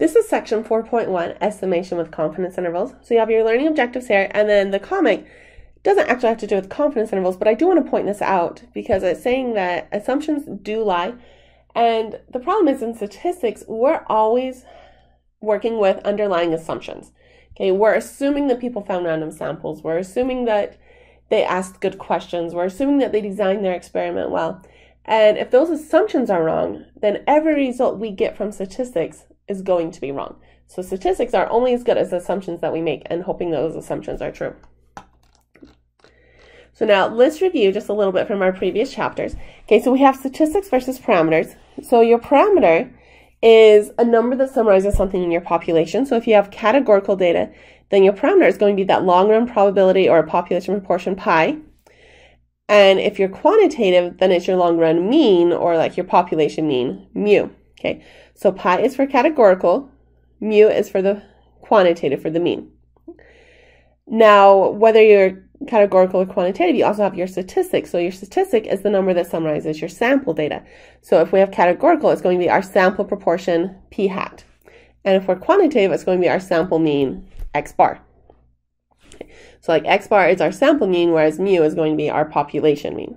This is section 4.1, estimation with confidence intervals. So you have your learning objectives here, and then the comic doesn't actually have to do with confidence intervals, but I do want to point this out because it's saying that assumptions do lie. And the problem is in statistics, we're always working with underlying assumptions. Okay, we're assuming that people found random samples. We're assuming that they asked good questions. We're assuming that they designed their experiment well. And if those assumptions are wrong, then every result we get from statistics is going to be wrong. So statistics are only as good as the assumptions that we make and hoping those assumptions are true. So now let's review just a little bit from our previous chapters. Okay, so we have statistics versus parameters. So your parameter is a number that summarizes something in your population. So if you have categorical data, then your parameter is going to be that long run probability or a population proportion pi. And if you're quantitative, then it's your long run mean or like your population mean, mu. Okay, so pi is for categorical, mu is for the quantitative, for the mean. Now, whether you're categorical or quantitative, you also have your statistic. So your statistic is the number that summarizes your sample data. So if we have categorical, it's going to be our sample proportion p hat. And if we're quantitative, it's going to be our sample mean x bar. So like x bar is our sample mean, whereas mu is going to be our population mean.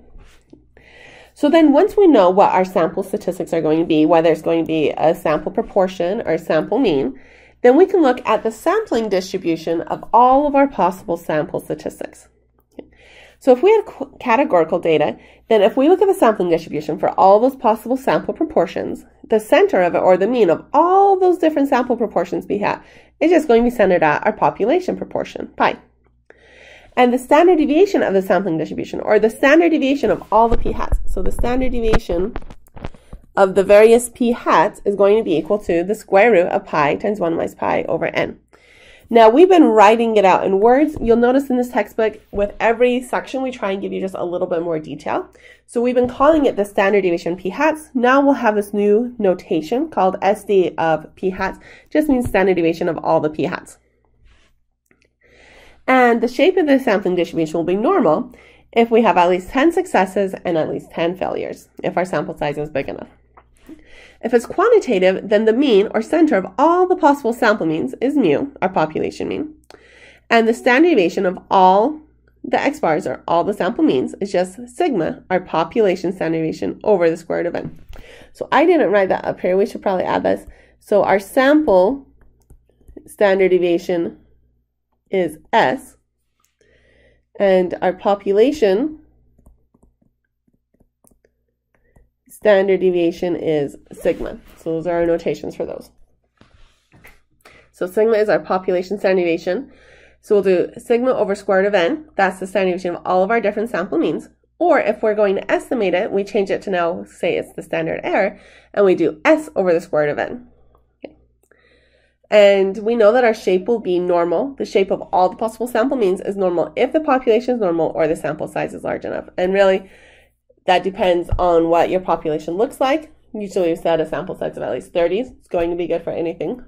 So then once we know what our sample statistics are going to be, whether it's going to be a sample proportion or a sample mean, then we can look at the sampling distribution of all of our possible sample statistics. So if we have categorical data, then if we look at the sampling distribution for all those possible sample proportions, the center of it, or the mean of all those different sample proportions we have, is just going to be centered at our population proportion, pi. And the standard deviation of the sampling distribution, or the standard deviation of all the p hats, so the standard deviation of the various p hats is going to be equal to the square root of pi times 1 minus pi over n. Now, we've been writing it out in words. You'll notice in this textbook, with every section, we try and give you just a little bit more detail. So we've been calling it the standard deviation p hats. Now we'll have this new notation called SD of p hats. Just means standard deviation of all the p hats. And the shape of the sampling distribution will be normal if we have at least 10 successes and at least 10 failures, if our sample size is big enough. If it's quantitative, then the mean or center of all the possible sample means is mu, our population mean. And the standard deviation of all the x bars or all the sample means is just sigma, our population standard deviation over the square root of n. So I didn't write that up here. We should probably add this. So our sample standard deviation is S, and our population standard deviation is sigma. So those are our notations for those. So sigma is our population standard deviation. So we'll do sigma over square root of n. That's the standard deviation of all of our different sample means. Or if we're going to estimate it, we change it to now say it's the standard error, and we do s over the square root of n. And we know that our shape will be normal. The shape of all the possible sample means is normal if the population is normal or the sample size is large enough. And really, that depends on what your population looks like. Usually we set a sample size of at least 30. It's going to be good for anything.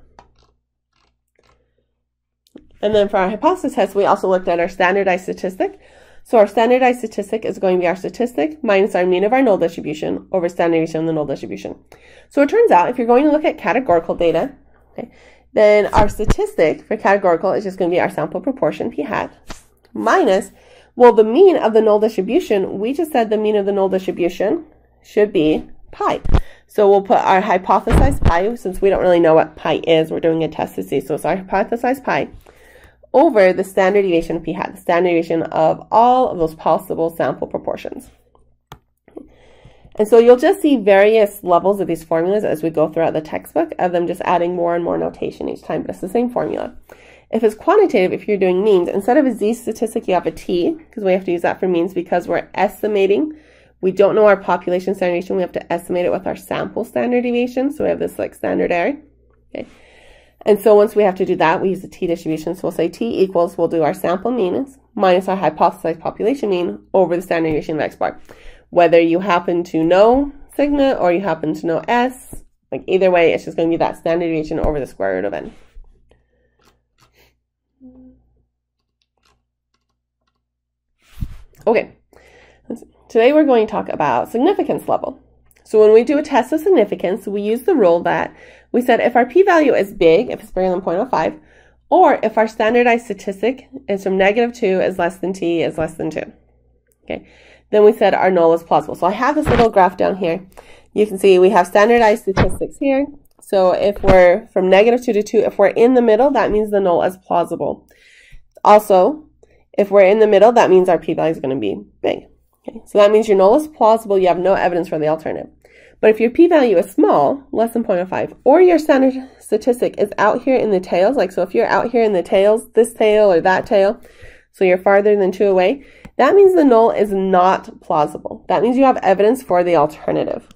And then for our hypothesis test, we also looked at our standardized statistic. So our standardized statistic is going to be our statistic minus our mean of our null distribution over standard deviation of the null distribution. So it turns out if you're going to look at categorical data, okay, then our statistic for categorical is just going to be our sample proportion p hat minus well, the mean of the null distribution, we just said the mean of the null distribution should be pi. So we'll put our hypothesized pi, since we don't really know what pi is, we're doing a test to see. So it's our hypothesized pi over the standard deviation of p hat, the standard deviation of all of those possible sample proportions. And so you'll just see various levels of these formulas as we go throughout the textbook of them just adding more and more notation each time, but it's the same formula. If it's quantitative, if you're doing means, instead of a z statistic, you have a t, because we have to use that for means because we're estimating. We don't know our population standard deviation. We have to estimate it with our sample standard deviation. So we have this like standard error. Okay. And so once we have to do that, we use the t distribution. So we'll say t equals, we'll do our sample mean minus our hypothesized population mean over the standard deviation of x bar. Whether you happen to know sigma or you happen to know s, like either way, it's just going to be that standard deviation over the square root of n. Okay, today we're going to talk about significance level. So when we do a test of significance, we use the rule that we said if our p-value is big, if it's bigger than 0.05, or if our standardized statistic is from negative 2 is less than t is less than 2. Okay, then we said our null is plausible. So I have this little graph down here. You can see we have standardized statistics here. So if we're from negative 2 to 2, if we're in the middle, that means the null is plausible. Also, if we're in the middle, that means our p-value is going to be big. Okay, so that means your null is plausible. You have no evidence for the alternative. But if your p-value is small, less than 0.05, or your standard statistic is out here in the tails, like so if you're out here in the tails, this tail or that tail, so you're farther than 2 away, that means the null is not plausible. That means you have evidence for the alternative.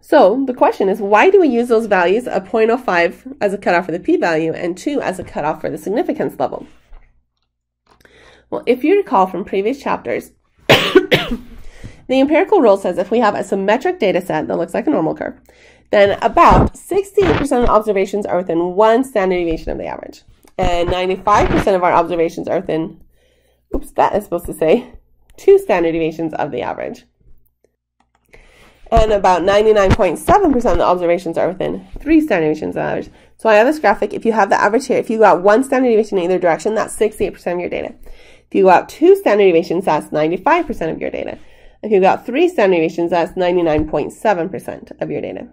So the question is, why do we use those values of 0.05 as a cutoff for the p-value and 2 as a cutoff for the significance level? Well, if you recall from previous chapters, the empirical rule says if we have a symmetric data set that looks like a normal curve, then about 68% of observations are within one standard deviation of the average. And 95% of our observations are within, oops, that is supposed to say, two standard deviations of the average. And about 99.7% of the observations are within three standard deviations of the average. So I have this graphic. If you have the average here, if you got one standard deviation in either direction, that's 68% of your data. If you go out two standard deviations, that's 95% of your data. If you got three standard deviations, that's 99.7% of your data.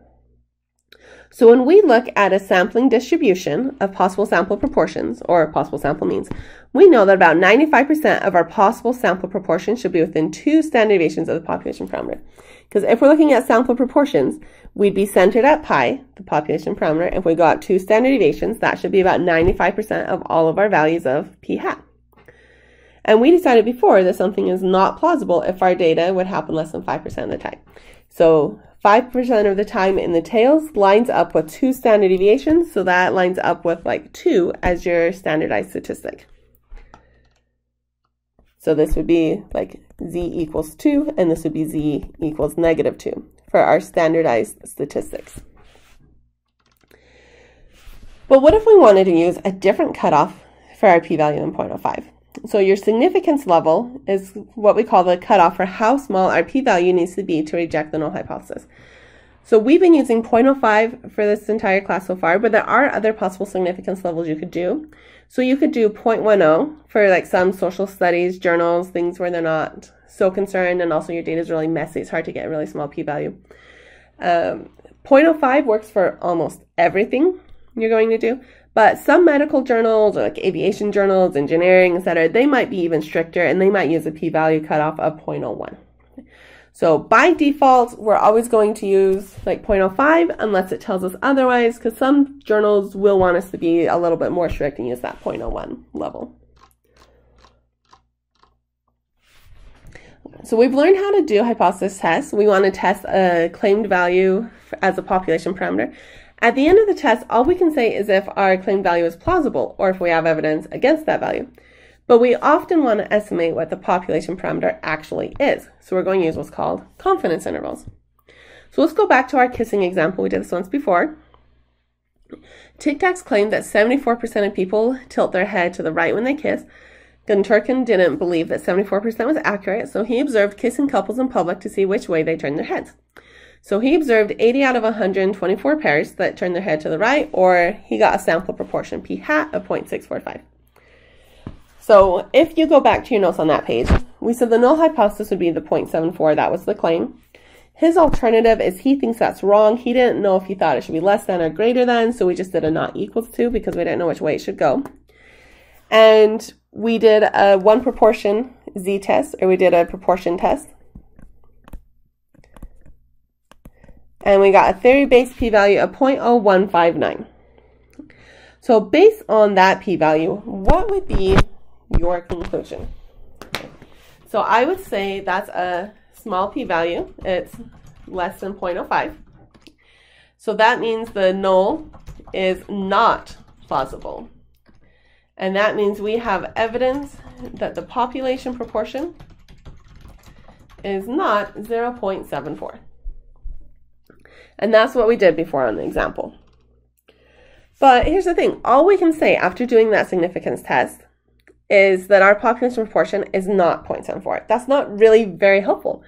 So when we look at a sampling distribution of possible sample proportions, or possible sample means, we know that about 95% of our possible sample proportions should be within two standard deviations of the population parameter. Because if we're looking at sample proportions, we'd be centered at pi, the population parameter. If we go out two standard deviations, that should be about 95% of all of our values of p hat. And we decided before that something is not plausible if our data would happen less than 5% of the time. So 5% of the time in the tails lines up with two standard deviations. So that lines up with like two as your standardized statistic. So this would be like z equals 2, and this would be z equals negative 2 for our standardized statistics. But what if we wanted to use a different cutoff for our p-value in 0.05? So your significance level is what we call the cutoff for how small our p-value needs to be to reject the null hypothesis. So we've been using 0.05 for this entire class so far, but there are other possible significance levels you could do. So you could do 0.10 for like some social studies, journals, things where they're not so concerned, and also your data is really messy. It's hard to get a really small p-value. Um, 0.05 works for almost everything you're going to do. But some medical journals, like aviation journals, engineering, etc., they might be even stricter and they might use a p-value cutoff of 0.01. So by default, we're always going to use like 0.05 unless it tells us otherwise, because some journals will want us to be a little bit more strict and use that 0.01 level. So we've learned how to do hypothesis tests. We want to test a claimed value as a population parameter. At the end of the test, all we can say is if our claimed value is plausible or if we have evidence against that value. But we often want to estimate what the population parameter actually is. So we're going to use what's called confidence intervals. So let's go back to our kissing example. We did this once before. Tic Tacs claimed that 74% of people tilt their head to the right when they kiss. Güntürkün didn't believe that 74% was accurate, so he observed kissing couples in public to see which way they turned their heads. So he observed 80 out of 124 pairs that turned their head to the right, or he got a sample proportion p hat of 0.645. So if you go back to your notes on that page, we said the null hypothesis would be the 0.74. That was the claim. His alternative is he thinks that's wrong. He didn't know if he thought it should be less than or greater than, so we just did a not equals to because we didn't know which way it should go. And we did a one proportion z-test, or we did a proportion test. And we got a theory-based p-value of 0.0159. So based on that p-value, what would be your conclusion? So I would say that's a small p-value. It's less than 0.05. So that means the null is not plausible. And that means we have evidence that the population proportion is not 0.74. And that's what we did before on the example. But here's the thing. All we can say after doing that significance test is that our population proportion is not 0.74. That's not really very helpful.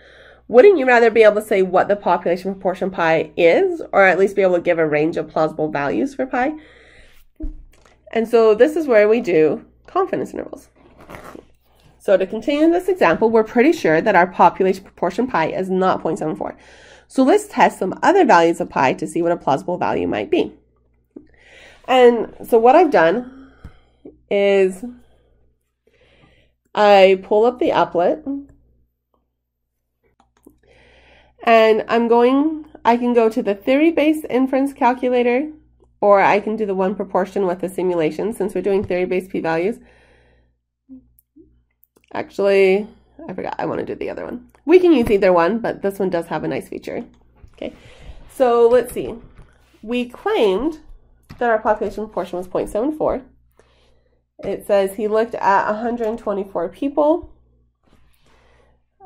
wouldn't you rather be able to say what the population proportion pi is, or at least be able to give a range of plausible values for pi? And so this is where we do confidence intervals. So to continue this example, we're pretty sure that our population proportion pi is not 0.74. So let's test some other values of pi to see what a plausible value might be. And so what I've done is I pull up the applet and I'm going, I can go to the theory-based inference calculator or I can do the one proportion with the simulation since we're doing theory-based p-values. Actually, I forgot, I want to do the other one. We can use either one, but this one does have a nice feature. Okay, so let's see. We claimed that our population proportion was 0.74. It says he looked at 124 people.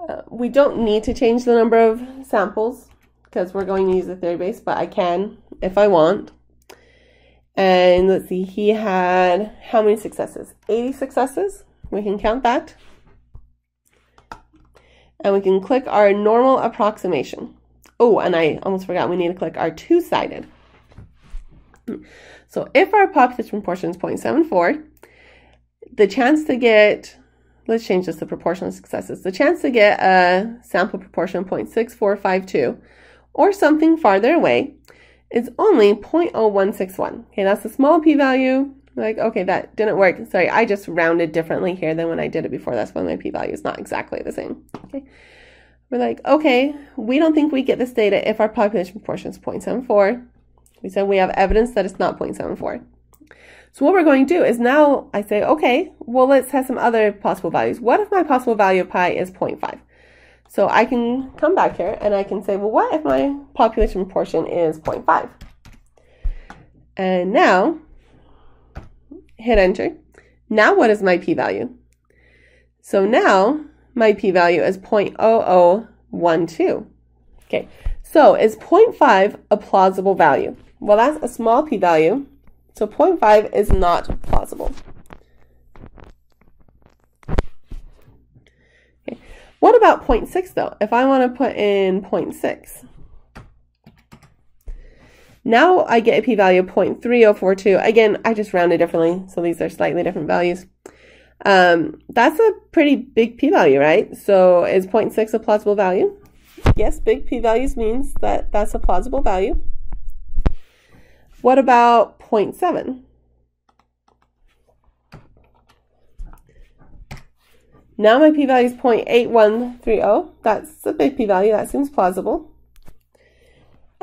Uh, we don't need to change the number of samples because we're going to use the theory base, but I can if I want. And let's see, he had how many successes? 80 successes. We can count that. And we can click our normal approximation. Oh, and I almost forgot, we need to click our two-sided. So if our population proportion is 0.74, the chance to get, let's change this to proportional successes, the chance to get a sample proportion 0.6452 or something farther away is only 0.0161. Okay, that's a small p-value. Like, okay, that didn't work. Sorry, I just rounded differently here than when I did it before. That's why my p-value is not exactly the same. Okay, we're like, okay, we don't think we get this data if our population proportion is 0.74. We said we have evidence that it's not 0.74. So what we're going to do is now I say, okay, well, let's have some other possible values. What if my possible value of pi is 0.5? So I can come back here and I can say, well, what if my population proportion is 0.5? And now, hit enter. Now what is my p-value? So now my p-value is 0.0012. Okay, so is 0.5 a plausible value? Well, that's a small p-value, so 0.5 is not plausible. Okay. What about 0.6 though? If I want to put in 0.6, now I get a p-value of 0.3042. Again, I just rounded differently, so these are slightly different values. Um, that's a pretty big p-value, right? So is 0.6 a plausible value? Yes, big p-values means that that's a plausible value. What about 0.7? Now my p-value is 0.8130. That's a big p-value. That seems plausible.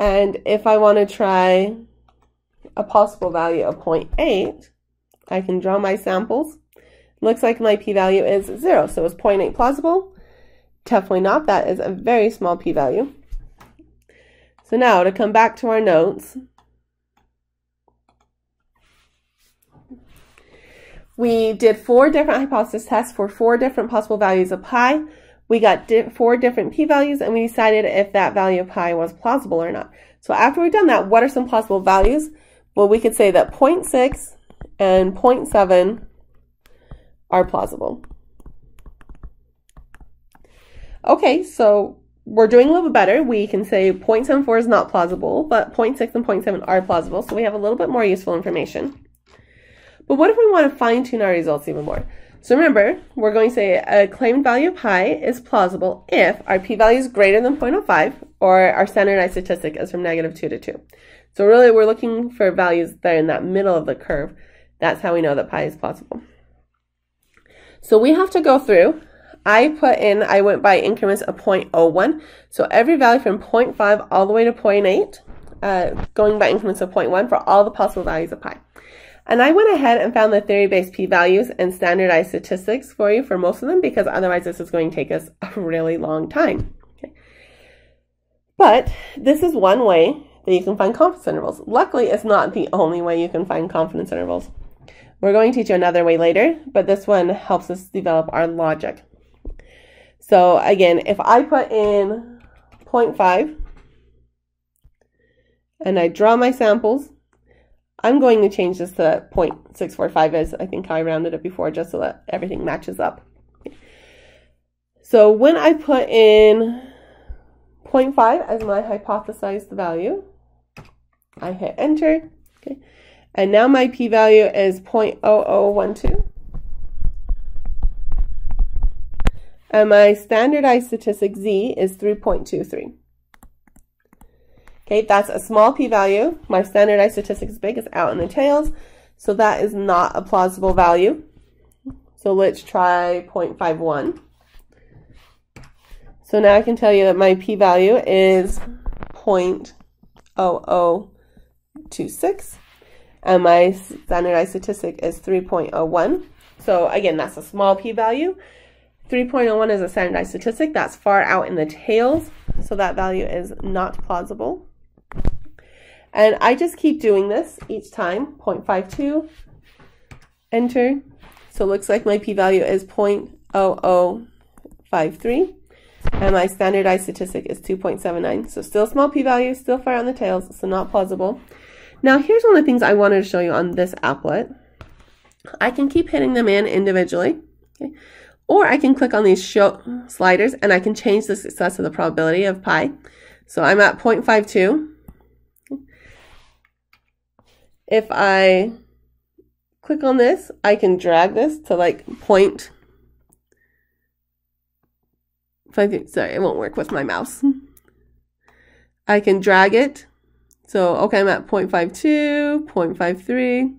And if I want to try a possible value of 0.8, I can draw my samples. Looks like my p-value is 0. So is 0.8 plausible? Definitely not. That is a very small p-value. So now to come back to our notes, We did four different hypothesis tests for four different possible values of pi. We got di four different p-values and we decided if that value of pi was plausible or not. So after we've done that, what are some possible values? Well, we could say that 0.6 and 0.7 are plausible. Okay, so we're doing a little bit better. We can say 0.74 is not plausible, but 0.6 and 0.7 are plausible, so we have a little bit more useful information. But what if we want to fine tune our results even more? So remember, we're going to say a claimed value of pi is plausible if our p-value is greater than 0.05 or our standardized statistic is from negative 2 to 2. So really we're looking for values that are in that middle of the curve. That's how we know that pi is plausible. So we have to go through. I put in, I went by increments of 0.01. So every value from 0.5 all the way to 0.8, uh, going by increments of 0.1 for all the possible values of pi. And I went ahead and found the theory-based p-values and standardized statistics for you for most of them because otherwise this is going to take us a really long time. Okay. But this is one way that you can find confidence intervals. Luckily, it's not the only way you can find confidence intervals. We're going to teach you another way later, but this one helps us develop our logic. So again, if I put in 0.5 and I draw my samples, I'm going to change this to 0.645 as I think I rounded it before just so that everything matches up. So when I put in 0.5 as my hypothesized value. I hit enter. Okay. And now my p-value is 0.0012. And my standardized statistic z is 3.23. Okay, that's a small p-value. My standardized statistic is big, it's out in the tails. So that is not a plausible value. So let's try 0.51. So now I can tell you that my p-value is 0.0026 and my standardized statistic is 3.01. So again, that's a small p-value. 3.01 is a standardized statistic. That's far out in the tails, so that value is not plausible. And I just keep doing this each time, 0.52, enter. So it looks like my p-value is 0.0053, and my standardized statistic is 2.79. So still small p-value, still far on the tails, so not plausible. Now here's one of the things I wanted to show you on this applet. I can keep hitting them in individually. Okay. Or I can click on these show sliders and I can change the success of the probability of pi. So I'm at 0.52. If I click on this, I can drag this to like point. Five, sorry, it won't work with my mouse. I can drag it. So, okay, I'm at 0.52, 0.53.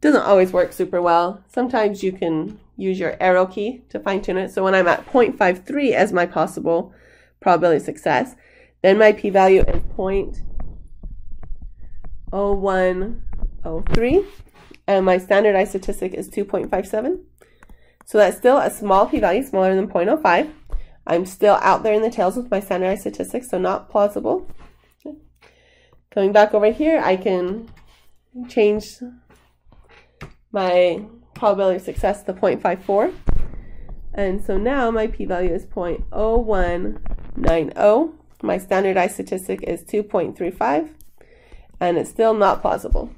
Doesn't always work super well. Sometimes you can use your arrow key to fine tune it. So when I'm at 0.53 as my possible probability of success, then my p-value is 0.0103 and my standardized statistic is 2.57. So that's still a small p-value, smaller than 0.05. I'm still out there in the tails with my standardized statistics, so not plausible. Coming back over here, I can change my probability of success to 0.54. And so now my p-value is 0.0190. My standardized statistic is 2.35, and it's still not plausible.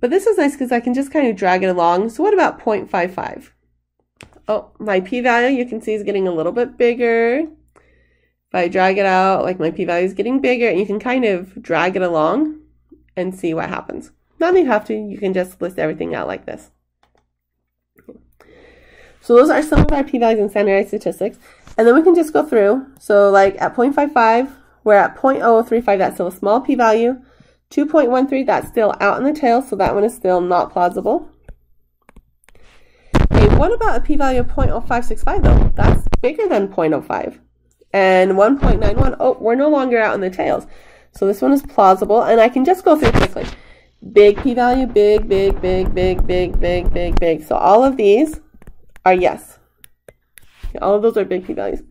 But this is nice because I can just kind of drag it along. So what about 0.55? Oh, my p-value you can see is getting a little bit bigger. If I drag it out, like my p-value is getting bigger, and you can kind of drag it along and see what happens. Not that you have to, you can just list everything out like this. So those are some of our p-values and standardized statistics. And then we can just go through. So like at 0.55, we're at 0.035, that's still a small p-value. 2.13, that's still out in the tail, so that one is still not plausible. Okay, what about a p-value of 0.0565 though? That's bigger than 0.05. And 1.91, oh, we're no longer out in the tails. So this one is plausible, and I can just go through quickly. Big p-value, big, big, big, big, big, big, big, big. So all of these are yes. All of those are big p-values.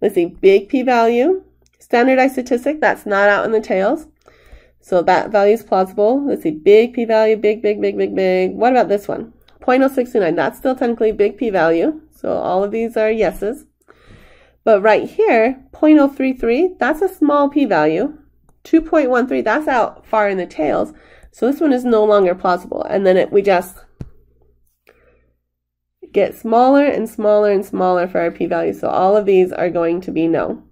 Let's see, big p-value, standardized statistic, that's not out in the tails. So that value is plausible. Let's see, big p-value, big, big, big, big, big. What about this one? 0.069, that's still technically big p-value. So all of these are yeses. But right here, 0.033, that's a small p-value. 2.13, that's out far in the tails. So this one is no longer plausible. And then it, we just get smaller and smaller and smaller for our p-value. So all of these are going to be no.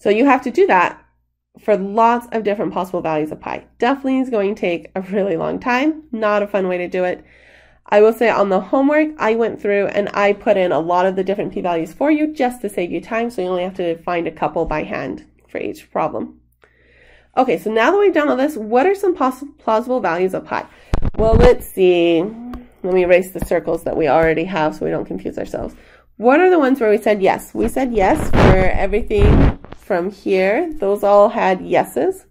So you have to do that for lots of different possible values of pi. Definitely is going to take a really long time. Not a fun way to do it. I will say on the homework, I went through and I put in a lot of the different p-values for you just to save you time. So you only have to find a couple by hand for each problem. Okay, so now that we've done all this, what are some possible plausible values of pi? Well, let's see. Let me erase the circles that we already have so we don't confuse ourselves. What are the ones where we said yes? We said yes for everything from here. Those all had yeses.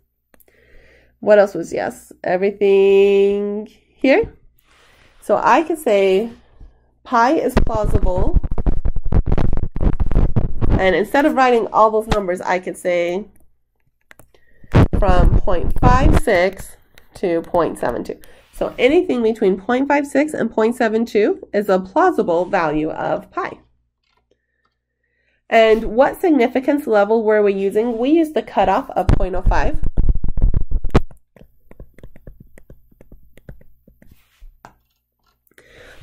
What else was yes? Everything here. So I could say pi is plausible. And instead of writing all those numbers, I could say from 0.56 to 0.72. So anything between 0.56 and 0.72 is a plausible value of pi. And what significance level were we using? We used the cutoff of 0.05.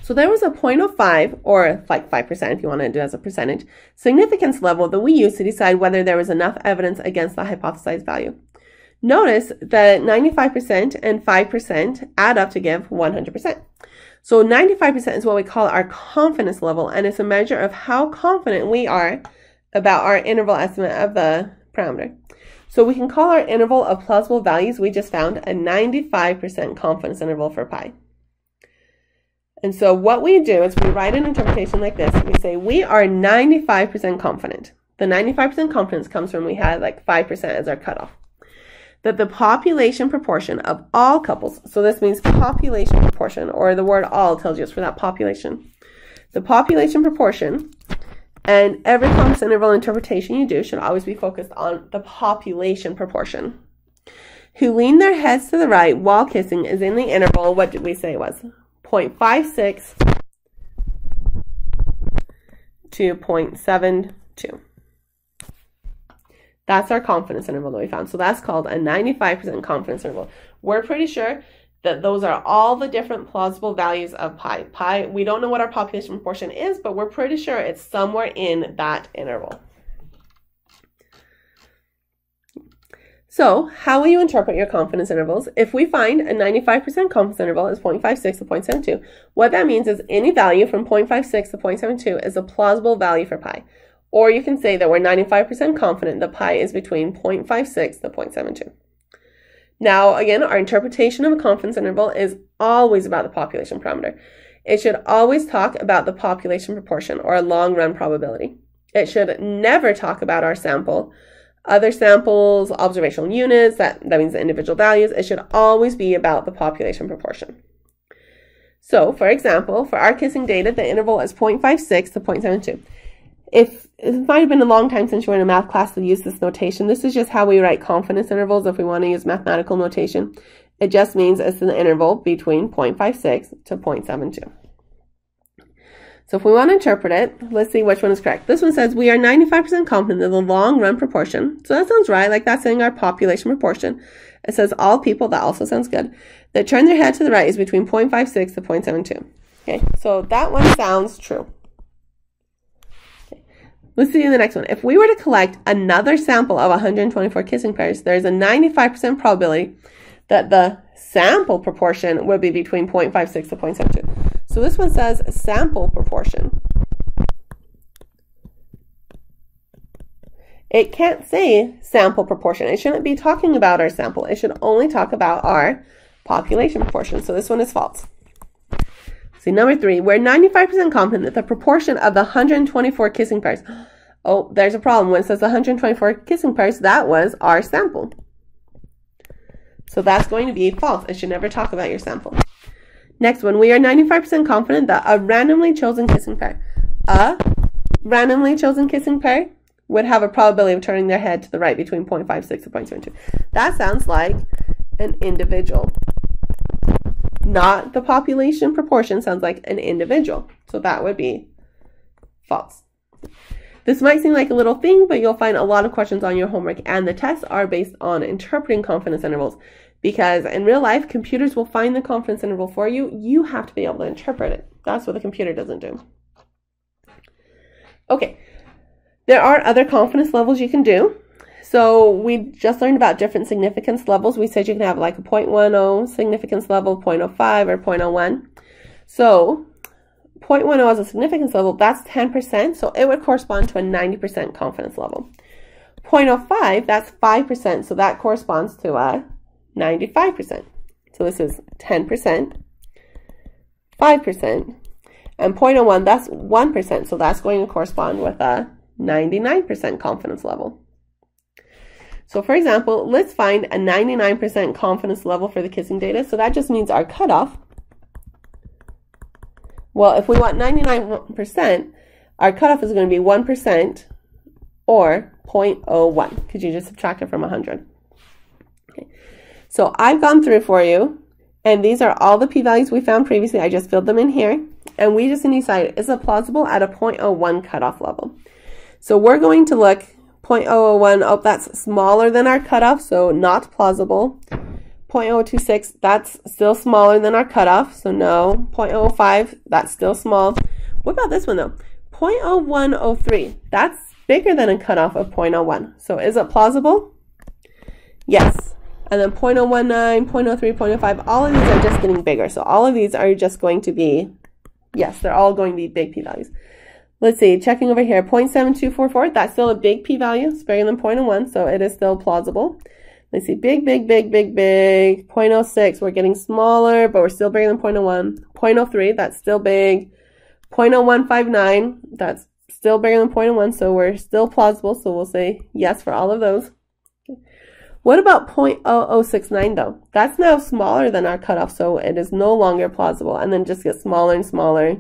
So there was a 0.05, or like 5% if you want to do it as a percentage, significance level that we used to decide whether there was enough evidence against the hypothesized value. Notice that 95% and 5% add up to give 100%. So 95% is what we call our confidence level, and it's a measure of how confident we are about our interval estimate of the parameter. So we can call our interval of plausible values we just found a 95% confidence interval for pi. And so what we do is we write an interpretation like this. We say we are 95% confident. The 95% confidence comes from we had like 5% as our cutoff. That the population proportion of all couples, so this means population proportion, or the word all tells you it's for that population. The population proportion and every confidence interval interpretation you do should always be focused on the population proportion. Who lean their heads to the right while kissing is in the interval, what did we say it was? 0.56 to 0.72. That's our confidence interval that we found. So that's called a 95% confidence interval. We're pretty sure that those are all the different plausible values of pi. Pi, we don't know what our population proportion is, but we're pretty sure it's somewhere in that interval. So, how will you interpret your confidence intervals? If we find a 95% confidence interval is 0.56 to 0.72, what that means is any value from 0.56 to 0.72 is a plausible value for pi. Or you can say that we're 95% confident that pi is between 0.56 to 0.72. Now, again, our interpretation of a confidence interval is always about the population parameter. It should always talk about the population proportion or a long run probability. It should never talk about our sample. Other samples, observational units, that, that means the individual values, it should always be about the population proportion. So, for example, for our kissing data, the interval is 0.56 to 0.72 if it might have been a long time since you were in a math class to use this notation. This is just how we write confidence intervals if we want to use mathematical notation. It just means it's an interval between 0.56 to 0.72. So if we want to interpret it, let's see which one is correct. This one says we are 95% confident that the long run proportion, so that sounds right, like that's saying our population proportion. It says all people, that also sounds good, that turn their head to the right is between 0.56 to 0.72. Okay, so that one sounds true. Let's see in the next one. If we were to collect another sample of 124 kissing pairs, there's a 95% probability that the sample proportion would be between 0.56 to 0.72. So this one says sample proportion. It can't say sample proportion. It shouldn't be talking about our sample. It should only talk about our population proportion. So this one is false. See, number three, we're 95% confident that the proportion of the 124 kissing pairs. Oh, there's a problem. When it says 124 kissing pairs, that was our sample. So that's going to be false. It should never talk about your sample. Next one, we are 95% confident that a randomly chosen kissing pair, a randomly chosen kissing pair would have a probability of turning their head to the right between 0.56 and 0.72. That sounds like an individual not the population proportion sounds like an individual. So that would be false. This might seem like a little thing, but you'll find a lot of questions on your homework, and the tests are based on interpreting confidence intervals. Because in real life, computers will find the confidence interval for you. You have to be able to interpret it. That's what the computer doesn't do. Okay, there are other confidence levels you can do. So we just learned about different significance levels. We said you can have like a 0.10 significance level, 0.05, or 0.01. So 0.10 as a significance level, that's 10%, so it would correspond to a 90% confidence level. 0.05, that's 5%, so that corresponds to a 95%. So this is 10%, 5%, and 0.01, that's 1%, so that's going to correspond with a 99% confidence level. So for example, let's find a 99% confidence level for the kissing data. So that just means our cutoff. Well, if we want 99%, our cutoff is going to be 1% or 0.01 because you just subtract it from 100. Okay. So I've gone through for you, and these are all the p-values we found previously. I just filled them in here, and we just need to decide, is it plausible at a 0.01 cutoff level? So we're going to look 0.001, oh, that's smaller than our cutoff, so not plausible. 0.026, that's still smaller than our cutoff, so no. 0.05, that's still small. What about this one though? 0.0103, that's bigger than a cutoff of 0.01. So is it plausible? Yes. And then 0.019, 0.03, 0.05, all of these are just getting bigger. So all of these are just going to be, yes, they're all going to be big p-values. Let's see, checking over here, 0.7244, that's still a big p-value. It's bigger than 0.01, so it is still plausible. Let's see, big, big, big, big, big. 0.06, we're getting smaller, but we're still bigger than 0.01. 0.03, that's still big. 0.0159, that's still bigger than 0.01, so we're still plausible, so we'll say yes for all of those. What about 0.0069 though? That's now smaller than our cutoff, so it is no longer plausible, and then just gets smaller and smaller,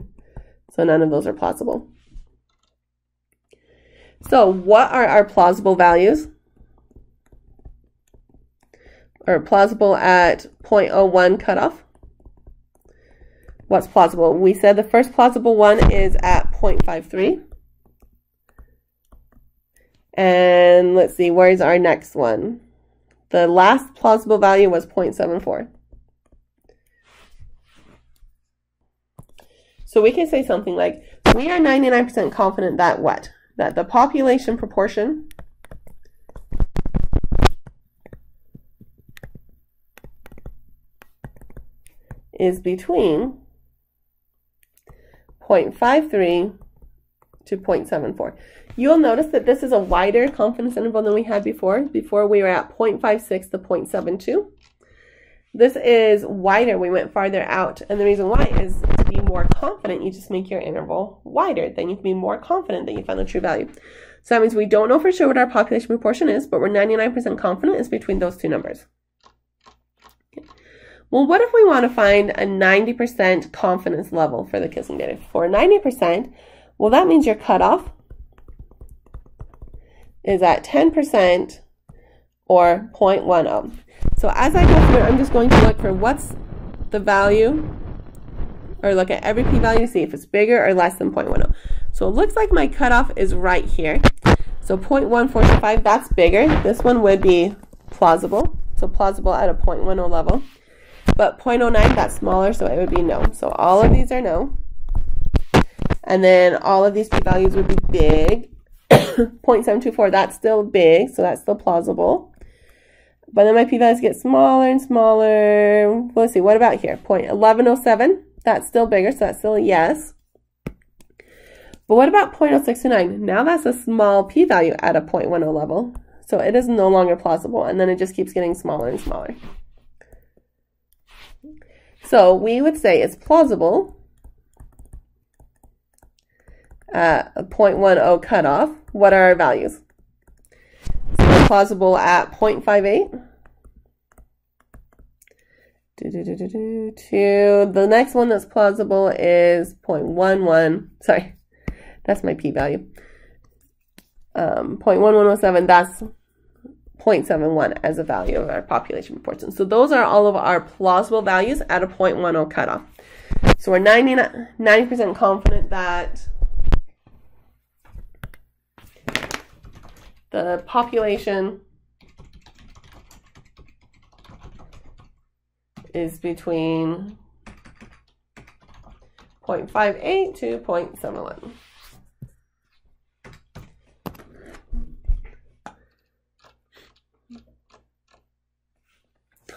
so none of those are plausible. So what are our plausible values? Or plausible at 0.01 cutoff? What's plausible? We said the first plausible one is at 0.53. And let's see, where's our next one? The last plausible value was 0.74. So we can say something like, we are 99% confident that what? That the population proportion is between 0.53 to 0.74. You'll notice that this is a wider confidence interval than we had before. Before we were at 0.56 to 0.72. This is wider. We went farther out. And the reason why is to be more confident, you just make your interval wider. Then you can be more confident that you found the true value. So that means we don't know for sure what our population proportion is, but we're 99% confident it's between those two numbers. Well, what if we want to find a 90% confidence level for the kissing data? For 90%, well, that means your cutoff is at 10% or 0.10. So as I go through I'm just going to look for what's the value or look at every p-value to see if it's bigger or less than 0.10. So it looks like my cutoff is right here. So 0.145, that's bigger. This one would be plausible. So plausible at a 0.10 level. But 0.09, that's smaller, so it would be no. So all of these are no. And then all of these p-values would be big. 0.724, that's still big, so that's still plausible. But then my p-values get smaller and smaller. Let's see, what about here? 0.1107, that's still bigger, so that's still yes. But what about 0.069? Now that's a small p-value at a 0.10 level. So it is no longer plausible, and then it just keeps getting smaller and smaller. So we would say it's plausible at a 0.10 cutoff. What are our values? Plausible at 0.58. Do, do, do, do, do, to the next one that's plausible is 0.11. Sorry, that's my p-value. Um, 0.1107, that's 0.71 as a value of our population proportion. So those are all of our plausible values at a 0.10 cutoff. So we're 90% confident that the population is between 0.58 to 0.71.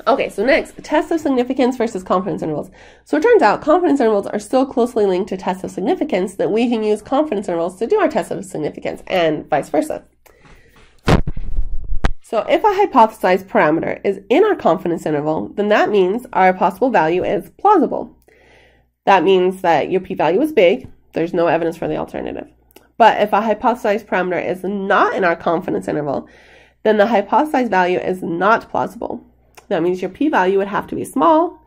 Okay, so next, tests of significance versus confidence intervals. So it turns out confidence intervals are so closely linked to tests of significance that we can use confidence intervals to do our tests of significance and vice versa. So if a hypothesized parameter is in our confidence interval, then that means our possible value is plausible. That means that your p-value is big. There's no evidence for the alternative. But if a hypothesized parameter is not in our confidence interval, then the hypothesized value is not plausible. That means your p-value would have to be small,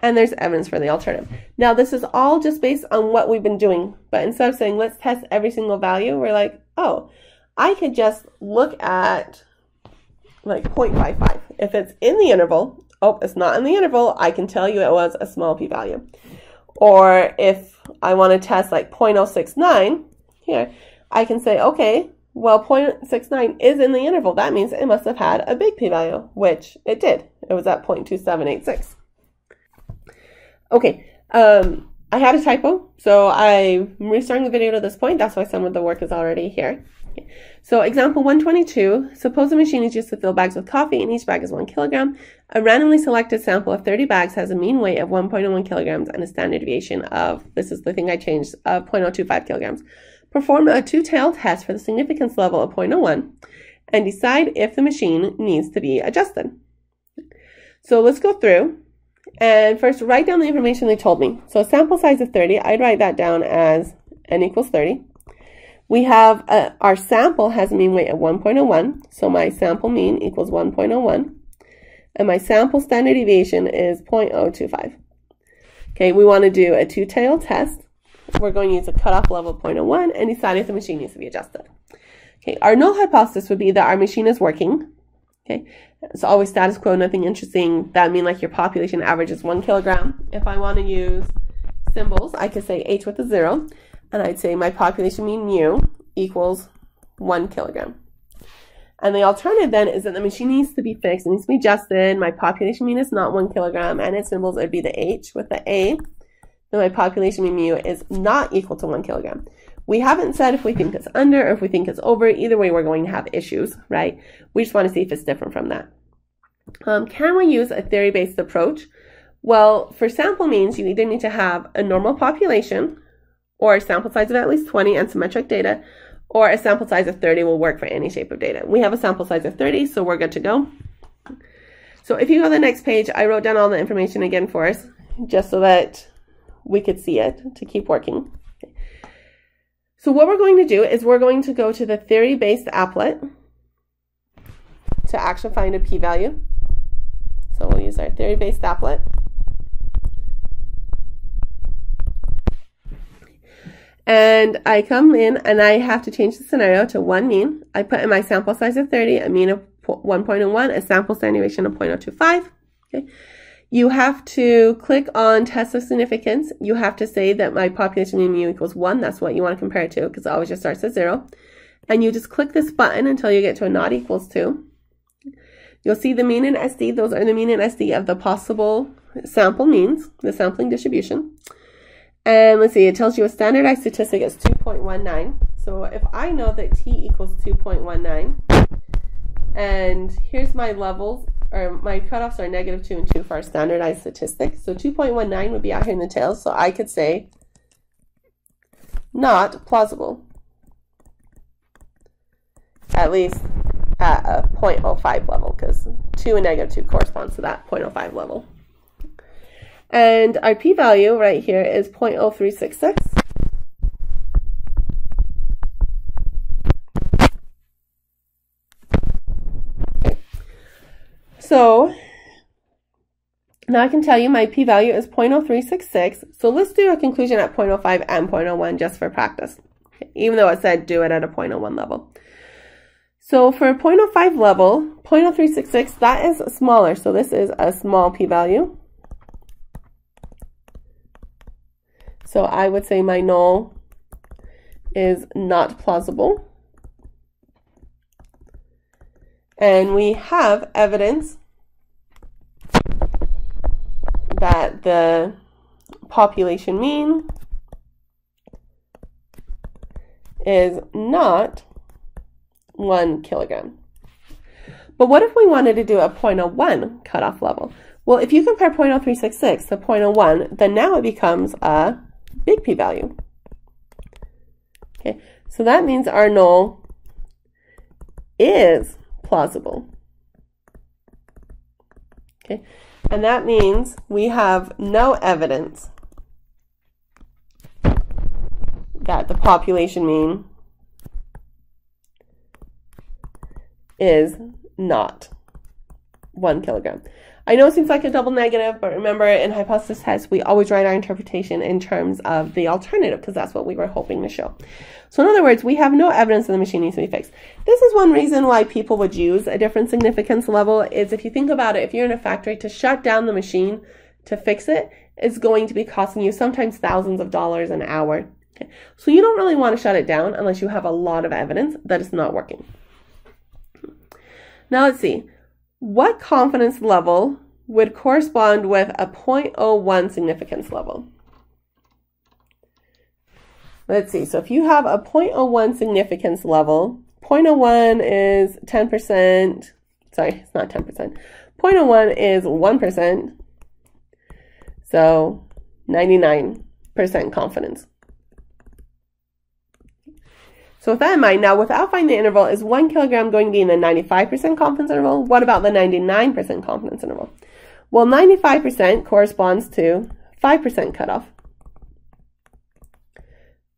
and there's evidence for the alternative. Now, this is all just based on what we've been doing, but instead of saying, let's test every single value, we're like, oh, I could just look at like 0.55. If it's in the interval, oh, it's not in the interval, I can tell you it was a small p-value. Or if I want to test like 0.069, here, I can say, okay, Well, 0.69 is in the interval. That means it must have had a big p-value, which it did. It was at 0.2786. Okay, um, I had a typo, so I'm restarting the video to this point. That's why some of the work is already here. So example 122, suppose a machine is used to fill bags with coffee and each bag is one kilogram. A randomly selected sample of 30 bags has a mean weight of 1.01 kilograms and a standard deviation of, this is the thing I changed, of 0.025 kilograms. Perform a two-tailed test for the significance level of 0.01 and decide if the machine needs to be adjusted. So let's go through and first write down the information they told me. So a sample size of 30, I'd write that down as n equals 30. We have uh, our sample has a mean weight of 1.01, so my sample mean equals 1.01, and my sample standard deviation is 0.025. Okay, we want to do a two-tailed test. We're going to use a cutoff level of 0.01 and decide if the machine needs to be adjusted. Okay, our null hypothesis would be that our machine is working. Okay, so always status quo, nothing interesting. That mean like your population average is one kilogram. If I want to use symbols, I could say H with a zero and I'd say my population mean mu equals one kilogram. And the alternative then is that the machine needs to be fixed, it needs to be adjusted. My population mean is not one kilogram, and its symbols would be the H with the A. Then my population mean mu is not equal to one kilogram. We haven't said if we think it's under or if we think it's over. Either way, we're going to have issues, right? We just want to see if it's different from that. Um, can we use a theory-based approach? Well, for sample means, you either need to have a normal population, or a sample size of at least 20 and symmetric data, or a sample size of 30 will work for any shape of data. We have a sample size of 30, so we're good to go. So if you go to the next page, I wrote down all the information again for us, just so that we could see it to keep working. So what we're going to do is we're going to go to the theory-based applet to actually find a p-value. So we'll use our theory-based applet. And I come in and I have to change the scenario to one mean. I put in my sample size of 30, a mean of 1.01, a sample standard deviation of 0.025. Okay. You have to click on test of significance. You have to say that my population mean mu equals 1. That's what you want to compare it to because it always just starts at 0. And you just click this button until you get to a not equals 2. You'll see the mean and SD. Those are the mean and SD of the possible sample means, the sampling distribution. And let's see, it tells you a standardized statistic is 2.19. So if I know that t equals 2.19, and here's my levels, or my cutoffs are negative 2 and 2 for our standardized statistic. So 2.19 would be out here in the tails, so I could say not plausible. At least at a 0.05 level, because 2 and negative 2 corresponds to that 0.05 level. And our p-value right here is 0.0366. Okay. So now I can tell you my p-value is 0.0366. So let's do a conclusion at 0.05 and 0.01 just for practice, even though it said do it at a 0.01 level. So for a 0.05 level, 0.0366, that is smaller. So this is a small p-value. So I would say my null is not plausible. And we have evidence that the population mean is not one kilogram. But what if we wanted to do a 0.01 cutoff level? Well, if you compare 0.0366 to 0.01, then now it becomes a big p-value. Okay, so that means our null is plausible. Okay, and that means we have no evidence that the population mean is not one kilogram. I know it seems like a double negative, but remember in hypothesis tests, we always write our interpretation in terms of the alternative because that's what we were hoping to show. So in other words, we have no evidence that the machine needs to be fixed. This is one reason why people would use a different significance level is if you think about it, if you're in a factory to shut down the machine to fix it's going to be costing you sometimes thousands of dollars an hour. Okay. So you don't really want to shut it down unless you have a lot of evidence that it's not working. Now let's see. What confidence level would correspond with a 0.01 significance level? Let's see. So if you have a 0.01 significance level, 0.01 is 10%. Sorry, it's not 10%. 0.01 is 1%. So 99% confidence. So with that in mind, now without finding the interval, is one kilogram going to be in the 95% confidence interval? What about the 99% confidence interval? Well, 95% corresponds to 5% cutoff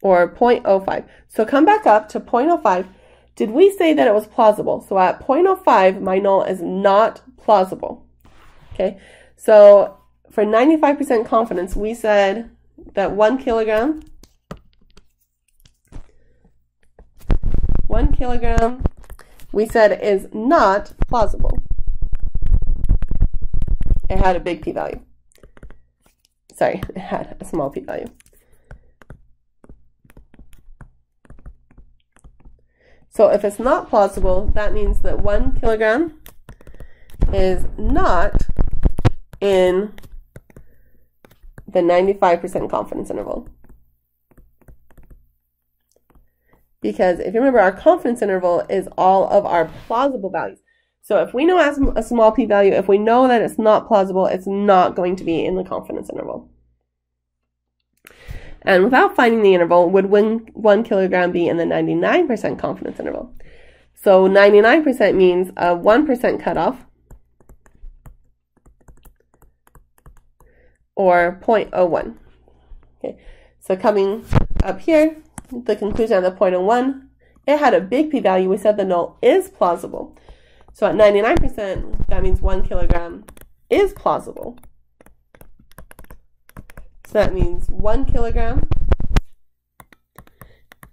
or 0.05. So come back up to 0.05. Did we say that it was plausible? So at 0.05, my null is not plausible. Okay, so for 95% confidence, we said that one kilogram, one kilogram, we said is not plausible. It had a big p-value. Sorry, it had a small p-value. So if it's not plausible, that means that one kilogram is not in the 95% confidence interval. Because if you remember, our confidence interval is all of our plausible values. So if we know a small p-value, if we know that it's not plausible, it's not going to be in the confidence interval. And without finding the interval, would one, one kilogram be in the 99% confidence interval? So 99% means a 1% cutoff or 0.01. Okay, so coming up here, the conclusion of the 0.01, it had a big p-value. We said the null is plausible. So at 99%, that means one kilogram is plausible. So that means one kilogram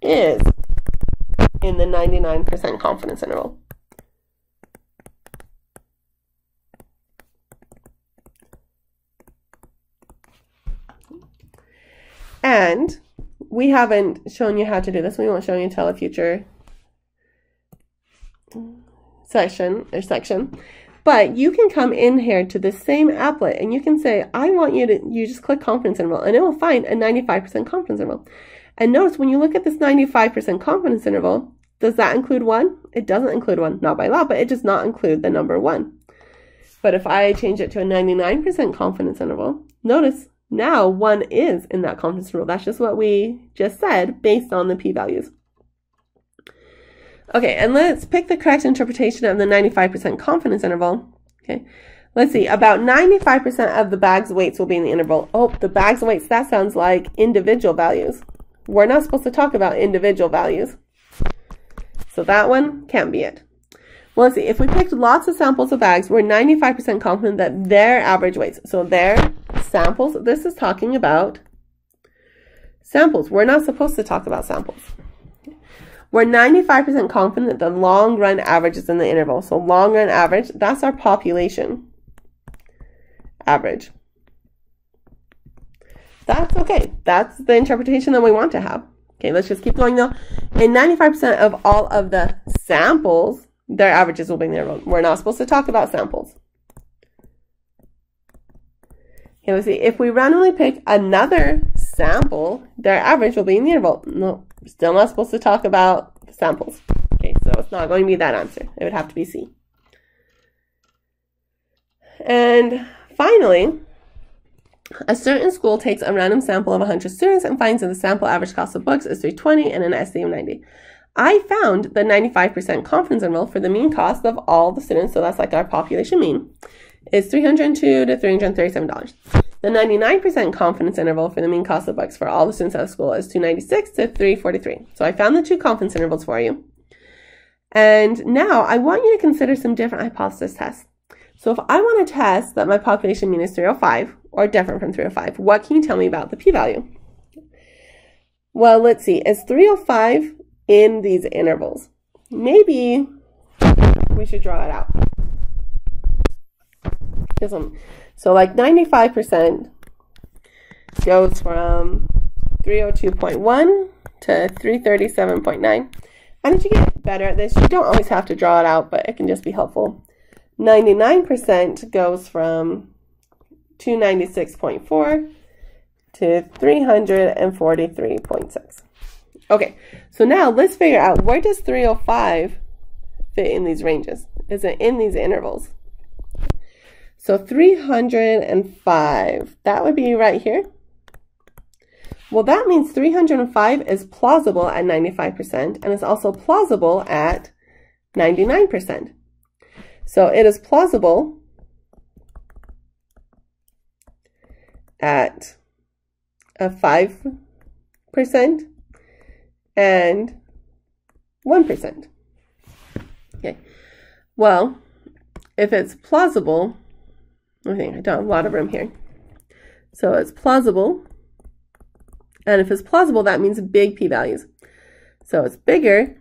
is in the 99% confidence interval. And we haven't shown you how to do this. We won't show you until a future session or section. But you can come in here to the same applet and you can say, I want you to, you just click confidence interval and it will find a 95% confidence interval. And notice when you look at this 95% confidence interval, does that include one? It doesn't include one, not by law, but it does not include the number one. But if I change it to a 99% confidence interval, notice now one is in that confidence interval. That's just what we just said based on the p-values. Okay, and let's pick the correct interpretation of the 95% confidence interval. Okay, let's see. About 95% of the bag's weights will be in the interval. Oh, the bag's weights, that sounds like individual values. We're not supposed to talk about individual values. So that one can't be it. Well, let's see. If we picked lots of samples of bags, we're 95% confident that their average weights, so their samples, this is talking about samples. We're not supposed to talk about samples. We're 95% confident the long run average is in the interval. So long run average, that's our population average. That's okay. That's the interpretation that we want to have. Okay, let's just keep going though. In 95% of all of the samples, their averages will be in the interval. We're not supposed to talk about samples. Let's see. If we randomly pick another sample, their average will be in the interval. No, still not supposed to talk about samples. Okay, so it's not going to be that answer. It would have to be C. And finally, a certain school takes a random sample of 100 students and finds that the sample average cost of books is 320 and an SD of 90. I found the 95% confidence interval for the mean cost of all the students, so that's like our population mean, is 302 to $337. The 99% confidence interval for the mean cost of books for all the students at school is 296 to 343. So I found the two confidence intervals for you. And now I want you to consider some different hypothesis tests. So if I want to test that my population mean is 305 or different from 305, what can you tell me about the p-value? Well, let's see. Is 305 in these intervals? Maybe we should draw it out. So like 95% goes from 302.1 to 337.9. And as you get better at this, you don't always have to draw it out, but it can just be helpful. 99% goes from 296.4 to 343.6. Okay, so now let's figure out where does 305 fit in these ranges? Is it in these intervals? So 305, that would be right here. Well, that means 305 is plausible at 95% and it's also plausible at 99%. So it is plausible at a 5% and 1%. Okay, well, if it's plausible, I think I don't have a lot of room here. So it's plausible and if it's plausible, that means big p-values. So it's bigger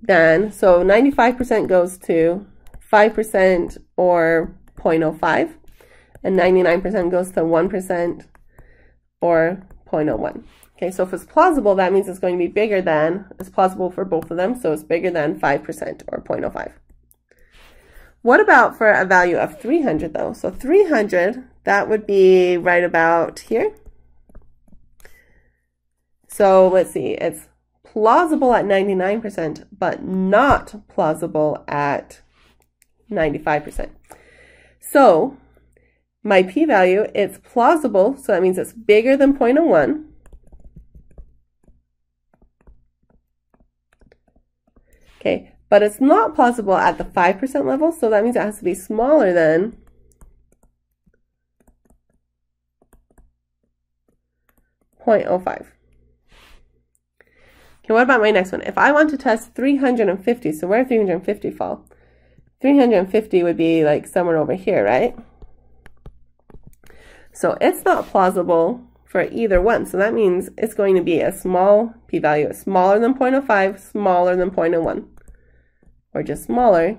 than, so 95% goes to 5% or 0.05, and 99% goes to 1% or 0.01. Okay, so if it's plausible, that means it's going to be bigger than, it's plausible for both of them, so it's bigger than 5% or 0.05. What about for a value of 300 though? So 300 that would be right about here. So let's see, it's plausible at 99%, but not plausible at 95%. So my p-value, it's plausible, so that means it's bigger than 0.01. Okay, but it's not plausible at the 5% level, so that means it has to be smaller than 0.05. Okay, what about my next one? If I want to test 350, so where 350 fall? 350 would be like somewhere over here, right? So it's not plausible for either one. So that means it's going to be a small p-value, smaller than 0.05, smaller than 0.01, or just smaller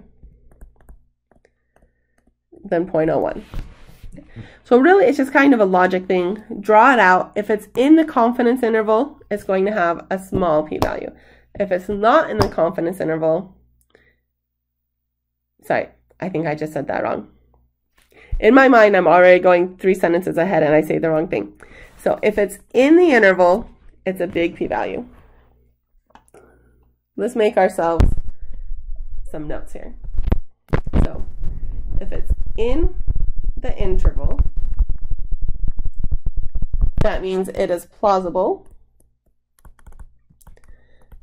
than 0.01. So really, it's just kind of a logic thing. Draw it out. If it's in the confidence interval, it's going to have a small p-value. If it's not in the confidence interval, sorry, I think I just said that wrong. In my mind, I'm already going three sentences ahead and I say the wrong thing. So if it's in the interval, it's a big p-value. Let's make ourselves some notes here. So if it's in the interval, that means it is plausible.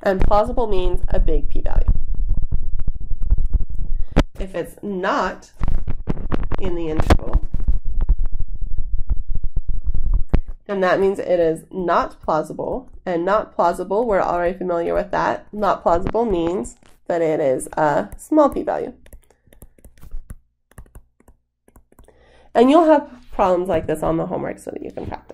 And plausible means a big p-value. If it's not in the interval, then that means it is not plausible. And not plausible, we're already familiar with that. Not plausible means that it is a small p-value. And you'll have problems like this on the homework so that you can practice.